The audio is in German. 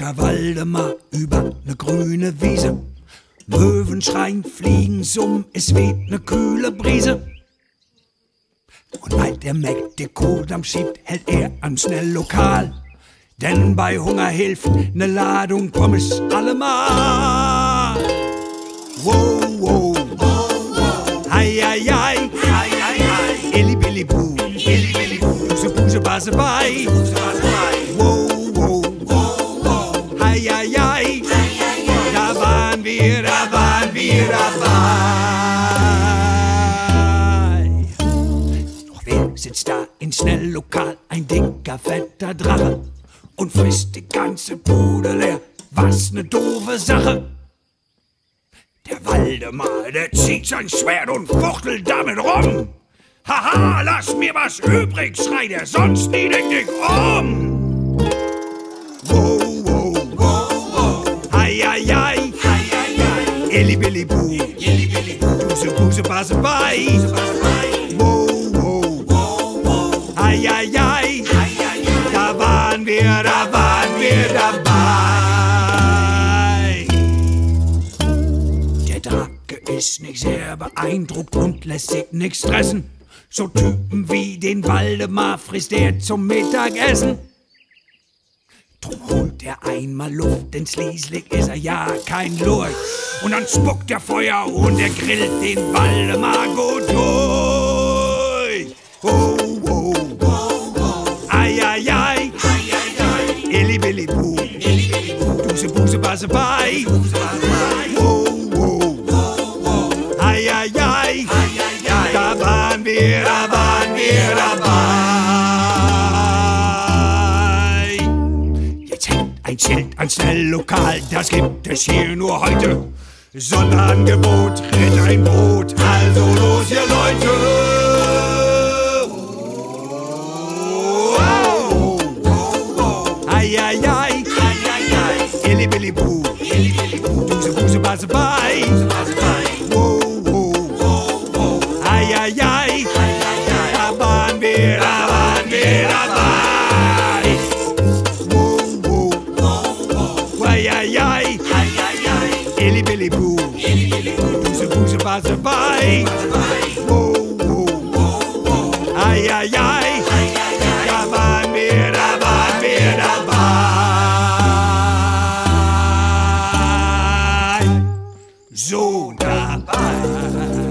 der Waldemar über ne grüne Wiese. Möwen schreien, Fliegen summen, es weht ne kühle Brise. Und weil der Mac die Kodam schiebt, hält er an schnell lokal. Denn bei Hunger hilft ne Ladung Pommes allemal. Wow, wow, Hei, hei, hei, hei, hei, hei. Illi, billi, bu, illi, billi, bu. Duse, buse, base, bei. Wow, wow, sitzt da in Schnelllokal? Ein dicker, fetter Drache und frisst die ganze Bude leer. Was ne doofe Sache. Der Waldemar, der zieht sein Schwert und fuchtelt damit rum. Haha, lass mir was übrig, schreit er, sonst niedrig dich um. Wow, wow, wow, wow. Hei, hei, hei. Hei, hei, hei. Illi, billi, bu. Illi, billi, bu. Buse, buse, base, bei. Wow, waren wir, da waren wir dabei. Der Drake ist nicht sehr beeindruckt und lässt sich nix stressen. So Typen wie den Waldemar frisst er zum Mittagessen. Drum holt er einmal Luft, denn schließlich ist er ja kein Lurch. Und dann spuckt er Feuer und er grillt den Waldemar gut durch. Oh, bei. Oh, oh. Ei. Da waren wir, da waren wir dabei. Jetzt hängt ein Schild an Schnelllokal, das gibt es hier nur heute. Sonderangebot, ritt ein Brot, also los ihr Leute. Illi, billi, bu. Duse, buse, base, bei. Wow, wow. Ei, ei, ei. Da waren wir, da waren wir dabei. Wow, wow. Ei, ei, ei. Illi, billi, bu. Duse, buse, base, bei. Wow, wow. Ei, ei, ei. Zona. Bye.